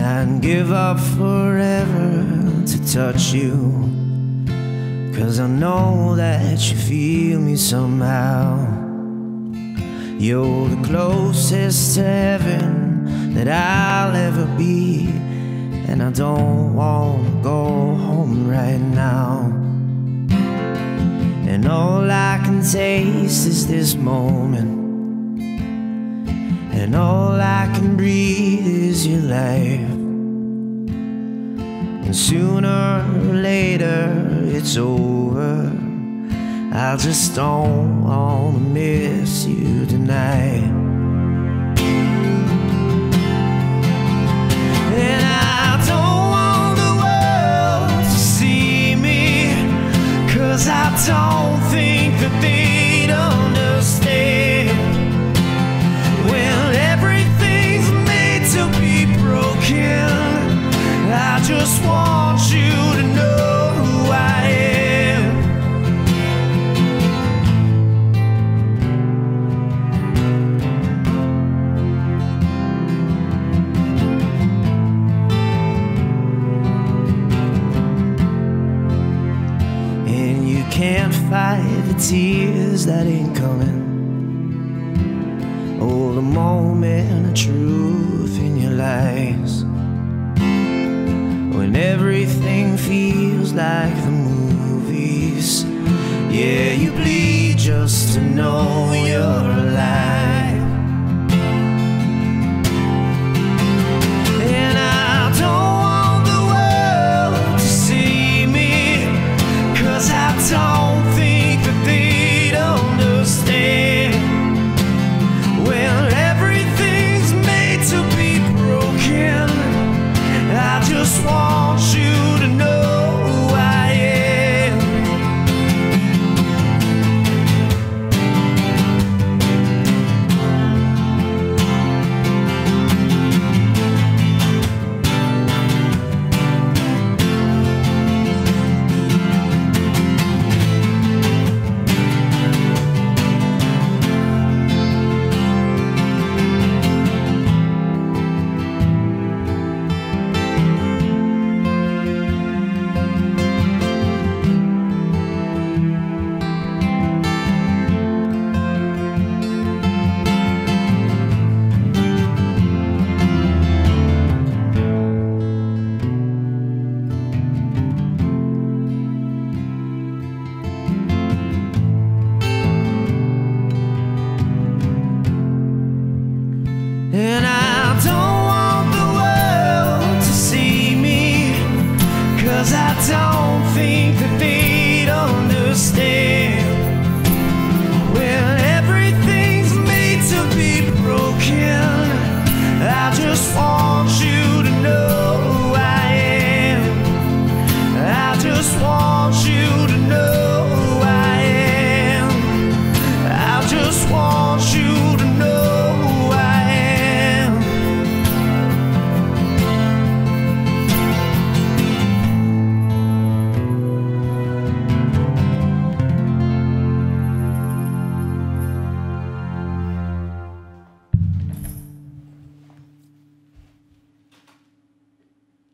I'd give up forever to touch you. Cause I know that you feel me somehow. You're the closest to heaven that I'll ever be. And I don't wanna go home right now. And all I can taste is this moment. And all I can breathe life. And sooner or later it's over. I just don't wanna miss you tonight. And I don't want the world to see me, cause I don't think that they'd can't fight the tears that ain't coming. Oh, the moment of truth in your lies. Like the movies. Yeah, you bleed just to know you're alive. And I don't want the world to see me, cause I don't think that they'd understand. When everything's made to be broken, I just want you